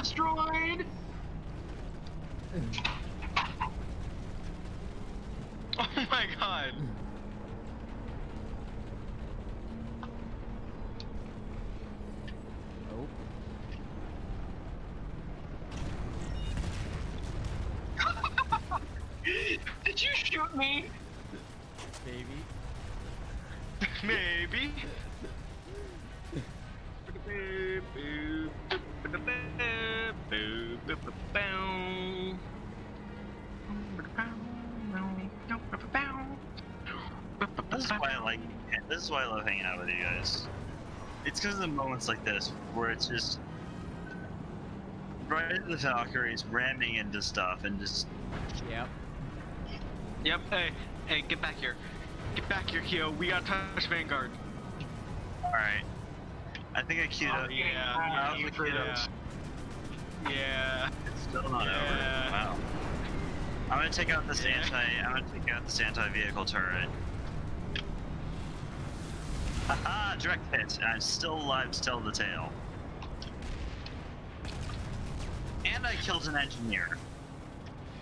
destroyed! Oh my god. Oh, Did you shoot me? baby. Maybe. This is why I like. This is why I love hanging out with you guys. It's because of the moments like this where it's just right into the Valkyries ramming into stuff and just Yep. Yep. Hey, hey, get back here. Get back here, Kyo. We gotta touch Vanguard. all right. I think I queued Oh, up. yeah, I yeah, was queued up. yeah. Yeah. It's still not Yeah. over. Wow. I'm gonna take out this Yeah. anti. I'm gonna take out this anti-vehicle turret. Haha! Direct hit. I'm still alive to tell the tale. And I killed an engineer.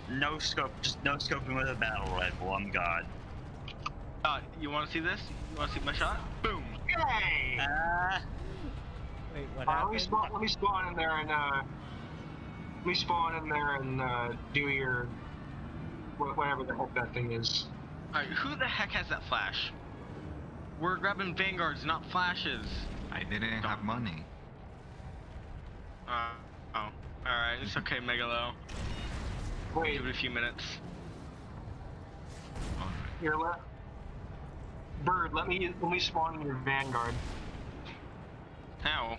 No scope, just no scoping with a battle rifle. I'm god. Uh, you wanna see this? You wanna see my shot? Boom. Yay! Ah. Wait, what Uh, let me happened? spawn. Let me spawn in there and uh, let me spawn in there and uh, do your whatever the heck that thing is. Alright, who the heck has that flash? We're grabbing Vanguards, not flashes. I didn't have money. Uh, oh. Alright, it's okay, Megalo. Wait, Give it a few minutes. Alright. here let Bird. Let me let me spawn in your vanguard. How?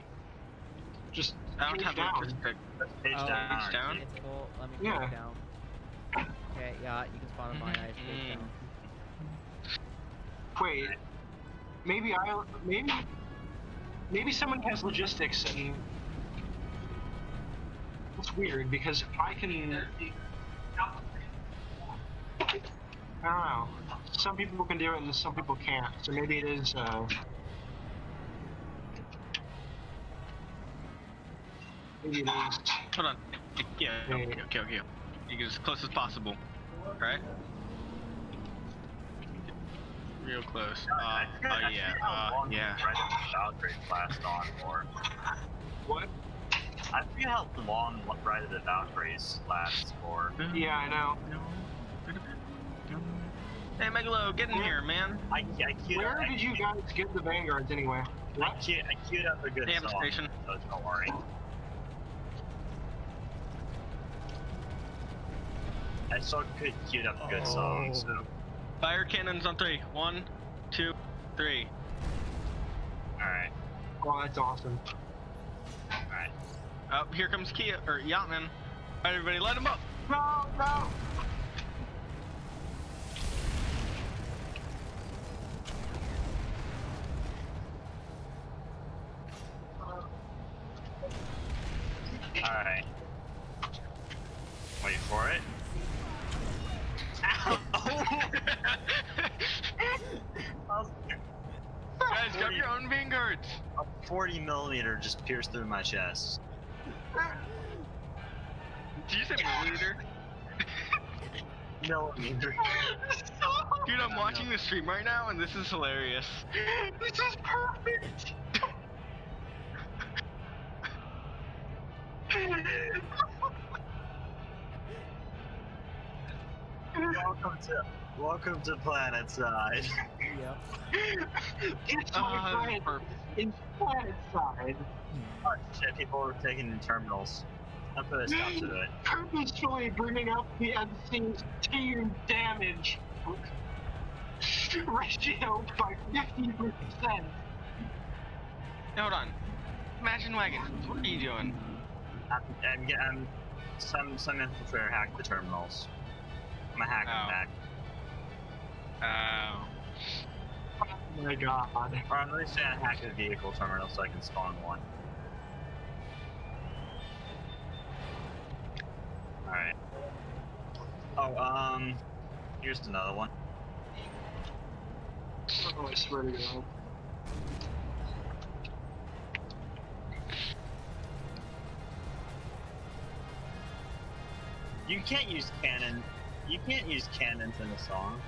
Just I don't page have down. the pick. Page Oh, down. Page down? It's full. Let me put Yeah. it down. Okay, yeah, you can spawn on my ice page Mm. down. Wait, maybe I maybe maybe someone has logistics and it's weird because I can. I don't know. Some people can do it and some people can't. So maybe it is. Uh, maybe it is. Hold on. Yeah, okay, okay, okay. You get as close as possible. Right? Real close. Uh, I uh, yeah, uh, yeah. the Rise the Valkyries last on for. What? I forget how long Ride of the Valkyries lasts for. Yeah, I know. Hey, Megalo, get in here, man. I, I queued Where I, did you guys get the vanguards anyway? I What? queued, I queued up a good Damn song, station. so don't worry. I still could queued up a good song, so oh. Fire cannons on three. One, two, three. alright, Oh, that's awesome. alright. Up here comes Kia or Yachtman. Alright, everybody, light him up. No, no. Alright. Wait for it. Guys, grab your own vanguards. A 40 millimeter just pierced through my chest. Did you say milliliter? Millimeter. Dude, I'm watching the stream right now, and this is hilarious. This is perfect. welcome to welcome to PlanetSide. Yep. It's Uh, my this is perfect. It's planet side. oh shit, people were taking in terminals. I put a stop to it. Purposefully bringing up the unseen team damage ratio by 50%. Hold on. Imagine Wagons, what are you doing? I'm, I'm, get- I'm some some infiltrator hacked the terminals. I'm a hacking Oh. back. Oh. Oh my god. Or at least I hacked the vehicle terminal so I can spawn one. Alright. Oh, um, here's another one. Oh, I swear to god. You can't use cannon. You can't use cannons in a song.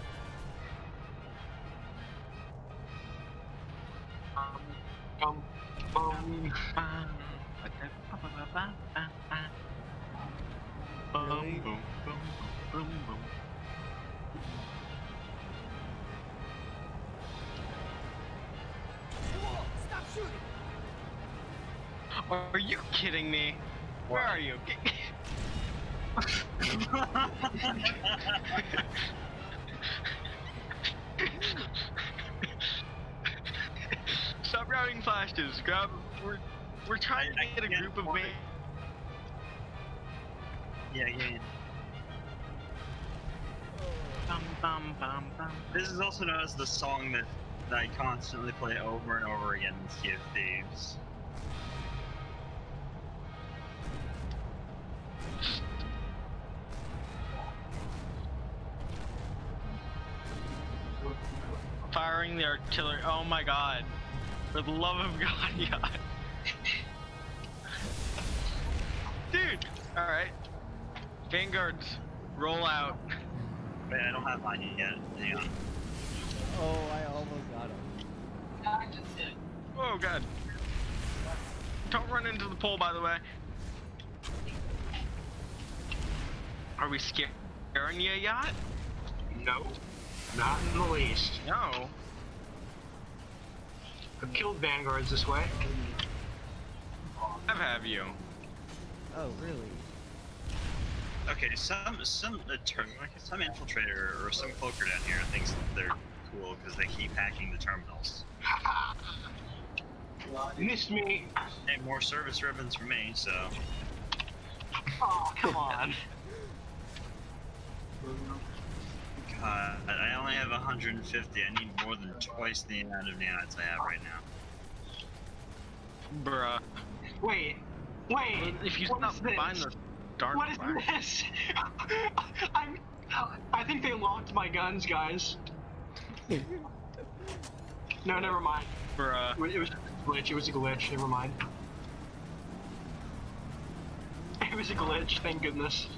Are you kidding me? Where are you? Stop routing flashes. Grab. We're we're trying to get a group of it. yeah, yeah, yeah. Bum, bum, bum, bum. This is also known as the song that, that I constantly play over and over again in Sea of Thieves. Firing the artillery. Oh my god. For the love of God, yeah. Dude! Alright. Vanguards, roll out. Wait, I don't have mine yet. Hang on. Oh, I almost got him. Oh god. Don't run into the pole, by the way. Are we scaring you, yacht? no, not in the least. No. I've killed vanguards this way. I've have you. Oh, really? Okay, some some attor- like some infiltrator or some cloaker down here thinks they're cool because they keep hacking the terminals. Missed me. Hey, more service ribbons for me. So Oh, come on. God, I only have 150. I need more than twice the amount of nanites I have right now. Bruh. Wait, wait. If you what stop is this? buying the dark What is flash- this? I'm. I think they locked my guns, guys. No, never mind. Bruh. It was a glitch. It was a glitch. Never mind. It was a glitch. Thank goodness.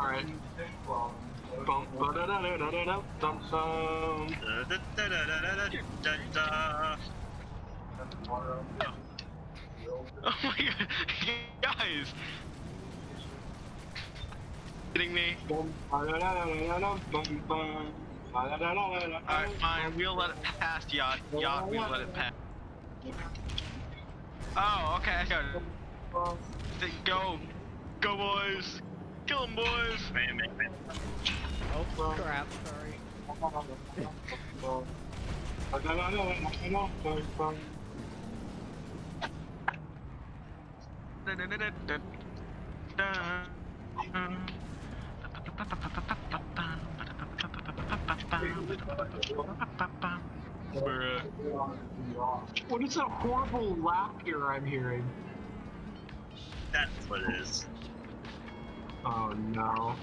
All right. Bum, ba-da-da-da-da-da, dum, dum. Da-da-da-da-da-da-da-da. Oh my god, guys! Kidding me? Alright, fine, we'll let it pass, yacht. Yacht, we'll let it pass. Oh, okay, I got it. Go! Go, boys! Kill 'em, boys! Man, man, man. Oh, crap, sorry. What is that horrible laughter I'm hearing? That's what it is. Oh no.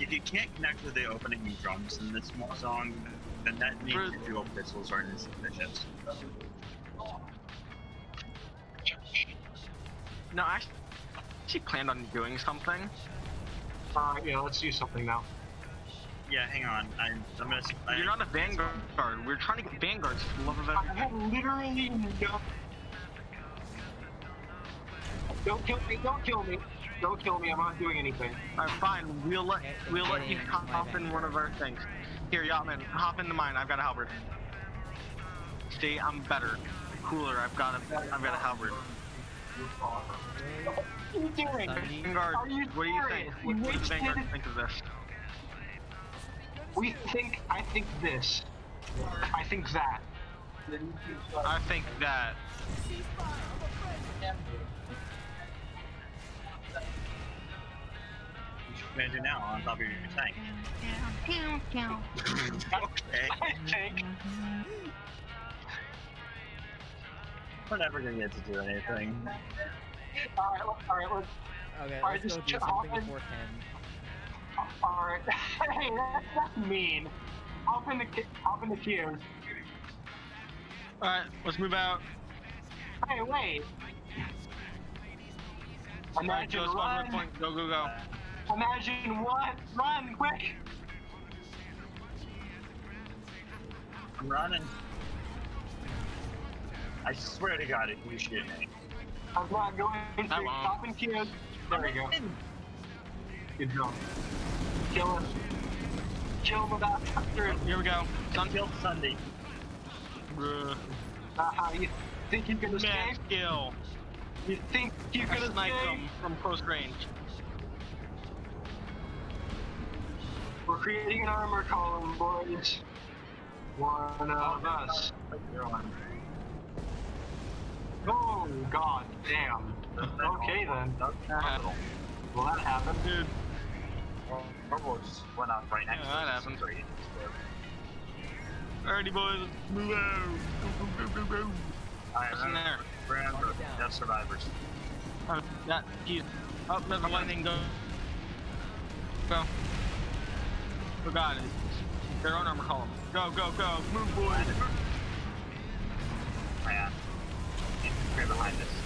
If you can't connect with the opening drums in this mo- song, then that means For- your dual pistols aren't insufficient. No, I actually planned on doing something. Alright, yeah, let's do something now. Yeah, hang on. I'm, I'm gonna. You're not a vanguard. We're trying to get vanguards for the love of I everything. have literally no. Don't kill me! Don't kill me! Don't kill me! I'm not doing anything. Alright, fine. We'll let we'll let you hop my in one of our things. Here, Yachtman, hop into mine. I've got a halberd. See, I'm better, cooler. I've got a I've got a halberd. What are you doing? Vanguard, are you what do you think? serious? What, You what does Vanguard think of this? We think. I think this. I think that. I think that. What do now on top of your tank. okay. I think. We're never gonna get to do anything. All right. All right. Let's. Okay, Alright, let's go just do something hop in. before 10. All right. hey, that's, that's mean. Hop in the ki- hop in the queue. Alright, let's move out. Hey, wait. Alright, Imagine Joe, spawn red run. point. Go, go, go. Imagine what? Run, quick! I'm running. I swear to God, if you shoot me. I'm not going to I won't. stop and kill. There we go. Good job. Kill him. Kill him about touching. Here we go. Sun killed Sunday. Bruh. Haha, you think you can Man, escape? skill. You think you I can sniped escape? him from close range. Creating an armor column, boys. One of us. Oh, god damn. Okay then. Uh-huh. That happened. Dude, Purple just went up right next Yeah, to that us. happened. Alrighty boys, move out. Go, go, go, go, go. Alright, in there? We're on Mark it down. Death survivors. Oh, that, geez. Oh, there's a lightning go. Go. Oh god, their own armor column. Go, go, go. Move, boys. Man. Right behind us.